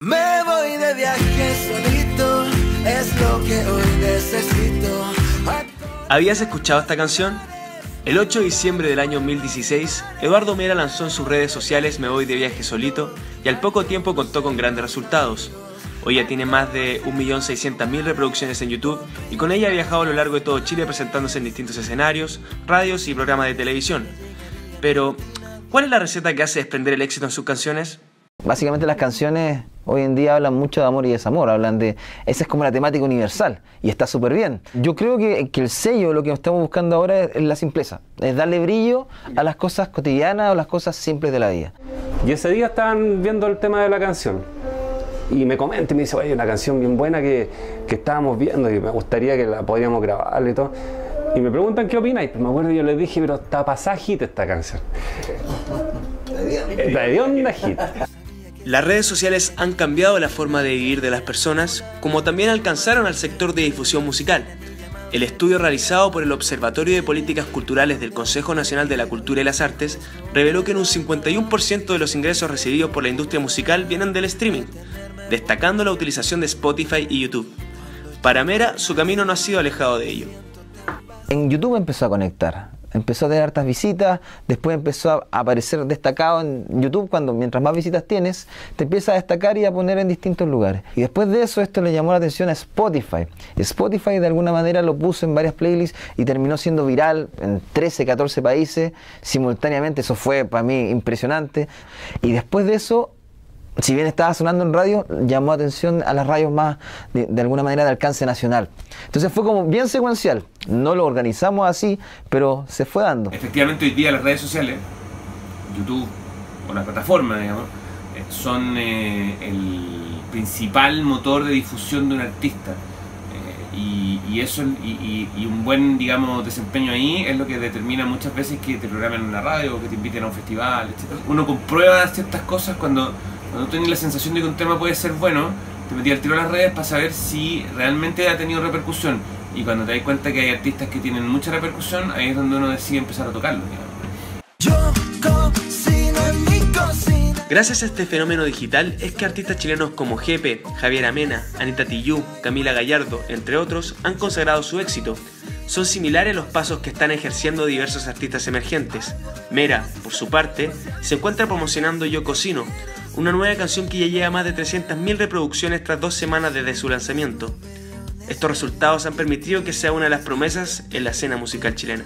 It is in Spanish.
Me voy de viaje solito, es lo que hoy necesito. ¿Habías escuchado esta canción? El 8 de diciembre del año 2016, Eduardo Mera lanzó en sus redes sociales Me voy de viaje solito y al poco tiempo contó con grandes resultados. Hoy ya tiene más de 1.600.000 reproducciones en YouTube y con ella ha viajado a lo largo de todo Chile presentándose en distintos escenarios, radios y programas de televisión. Pero, ¿cuál es la receta que hace desprender el éxito en sus canciones? Básicamente las canciones hoy en día hablan mucho de amor y desamor, hablan de... Esa es como la temática universal y está súper bien. Yo creo que, el sello, lo que estamos buscando ahora es, la simpleza, es darle brillo a las cosas cotidianas o las cosas simples de la vida. Y ese día estaban viendo el tema de la canción y me comenta y me dice, oye, una canción bien buena que, que estábamos viendo y me gustaría que la podríamos grabar y todo. Y me preguntan qué opináis. Pues me acuerdo yo les dije, pero está pasajita esta canción. La de onda hit. Las redes sociales han cambiado la forma de vivir de las personas, como también alcanzaron al sector de difusión musical. El estudio realizado por el Observatorio de Políticas Culturales del Consejo Nacional de la Cultura y las Artes reveló que en un 51% de los ingresos recibidos por la industria musical vienen del streaming, destacando la utilización de Spotify y YouTube. Para Mera, su camino no ha sido alejado de ello. En YouTube empezó a conectar empezó a tener hartas visitas, después empezó a aparecer destacado en YouTube cuando mientras más visitas tienes, te empieza a destacar y a poner en distintos lugares. Y después de eso esto le llamó la atención a Spotify. Spotify de alguna manera lo puso en varias playlists y terminó siendo viral en 13, 14 países simultáneamente, eso fue para mí impresionante. Y después de eso si bien estaba sonando en radio, llamó atención a las radios más, de, alguna manera, de alcance nacional. Entonces fue como bien secuencial. No lo organizamos así, pero se fue dando. Efectivamente, hoy día las redes sociales, YouTube o la plataforma, digamos, eh, son eh, el principal motor de difusión de un artista. Eh, y, eso y, un buen digamos desempeño ahí es lo que determina muchas veces que te programen en una radio que te inviten a un festival, etc. Uno comprueba ciertas cosas cuando cuando tenés la sensación de que un tema puede ser bueno, te metí al tiro a las redes para saber si realmente ha tenido repercusión. Y cuando te das cuenta que hay artistas que tienen mucha repercusión, ahí es donde uno decide empezar a tocarlo. Gracias a este fenómeno digital es que artistas chilenos como GP, Javier Amena, Anita Tillú, Camila Gallardo, entre otros, han consagrado su éxito. Son similares los pasos que están ejerciendo diversos artistas emergentes. Mera, por su parte, se encuentra promocionando Yo Cocino, una nueva canción que ya lleva más de 300.000 reproducciones tras dos semanas desde su lanzamiento. Estos resultados han permitido que sea una de las promesas en la escena musical chilena.